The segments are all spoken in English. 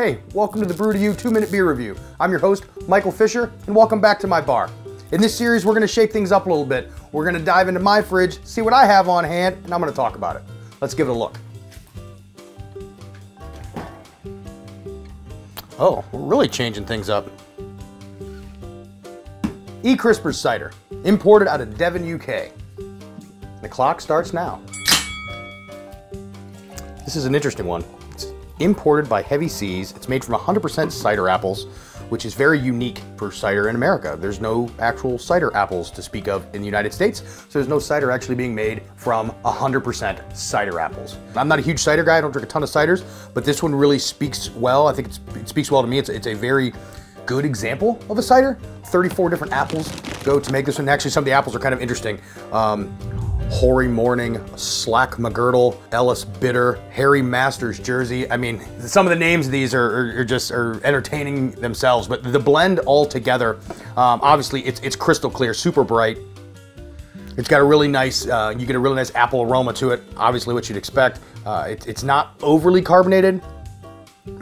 Hey, welcome to the Brew to You 2 Minute Beer Review. I'm your host, Michael Fisher, and welcome back to my bar. In this series, we're gonna shake things up a little bit. We're gonna dive into my fridge, see what I have on hand, and I'm gonna talk about it. Let's give it a look. Oh, we're really changing things up. E. Krispers Cider, imported out of Devon, UK. The clock starts now. This is an interesting one. Imported by Heavy Seas. It's made from 100% cider apples, which is very unique for cider in America. There's no actual cider apples to speak of in the United States, so there's no cider actually being made from 100% cider apples. I'm not a huge cider guy, I don't drink a ton of ciders, but this one really speaks well. I think it speaks well to me. It's, it's a very good example of a cider. 34 different apples go to make this one. Actually, some of the apples are kind of interesting. Um, Hoary Morning, Slack-ma-Girdle, Ellis Bitter, Harry Masters Jersey. I mean, some of the names of these are, are, are just are entertaining themselves, but the blend all together, um, obviously it's, it's crystal clear, super bright. It's got a really nice, uh, you get a really nice apple aroma to it, obviously what you'd expect. Uh, it, it's not overly carbonated,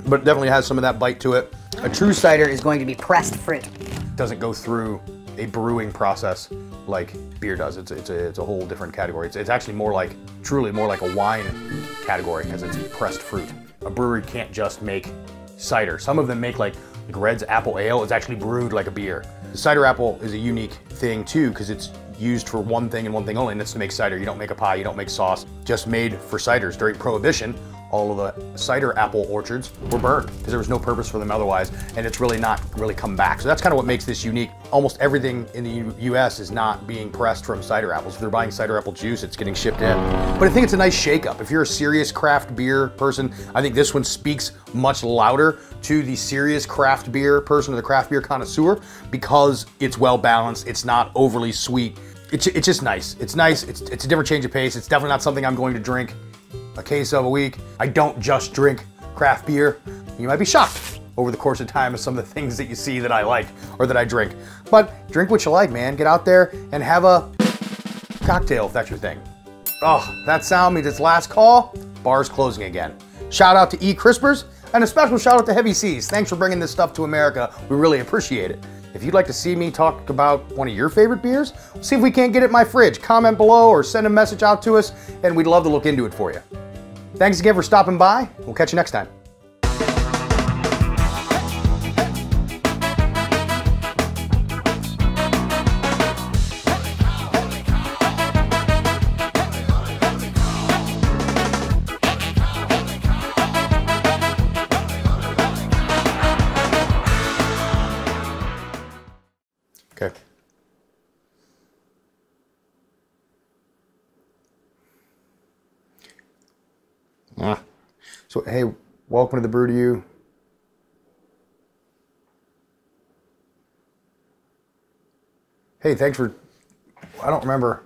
but definitely has some of that bite to it. A true cider is going to be pressed fruit. Doesn't go through a brewing process like beer does. It's, it's, a, it's a whole different category. It's, it's actually more like, truly more like a wine category because it's pressed fruit. A brewery can't just make cider. Some of them make like, like Red's Apple Ale. It's actually brewed like a beer. The cider apple is a unique thing too because it's used for one thing and one thing only, and that's to make cider. You don't make a pie, you don't make sauce. Just made for ciders. During Prohibition, all of the cider apple orchards were burned because there was no purpose for them otherwise, and it's really not really come back. So that's kind of what makes this unique. Almost everything in the U US is not being pressed from cider apples. If they're buying cider apple juice, it's getting shipped in. But I think it's a nice shakeup. If you're a serious craft beer person, I think this one speaks much louder to the serious craft beer person or the craft beer connoisseur because it's well balanced, it's not overly sweet. It's, it's just nice. It's nice, it's, it's a different change of pace. It's definitely not something I'm going to drink a case of a week. I don't just drink craft beer. You might be shocked over the course of time of some of the things that you see that I like or that I drink. But drink what you like, man. Get out there and have a cocktail if that's your thing. Oh, that sound means it's last call. Bar's closing again. Shout out to E. Krispers and a special shout out to Heavy Seas. Thanks for bringing this stuff to America. We really appreciate it. If you'd like to see me talk about one of your favorite beers, see if we can't get it in my fridge. Comment below or send a message out to us, and we'd love to look into it for you. Thanks again for stopping by. We'll catch you next time. Okay. Ah. So, hey, welcome to the Brew to You. Hey, thanks for, I don't remember